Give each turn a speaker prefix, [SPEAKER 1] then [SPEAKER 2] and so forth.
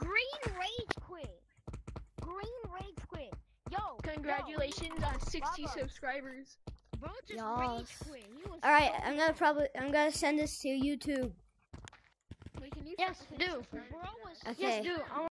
[SPEAKER 1] Green Rage quit. Green Rage quit. Yo.
[SPEAKER 2] Congratulations on 60
[SPEAKER 1] Lava.
[SPEAKER 2] subscribers.
[SPEAKER 1] Bro just
[SPEAKER 3] Yas.
[SPEAKER 1] rage quit. He was
[SPEAKER 3] All right,
[SPEAKER 1] so
[SPEAKER 3] I'm gonna probably I'm gonna send this to YouTube.
[SPEAKER 2] Wait, can you
[SPEAKER 1] Yes, do. Bro was
[SPEAKER 3] Okay.
[SPEAKER 1] Yes, do.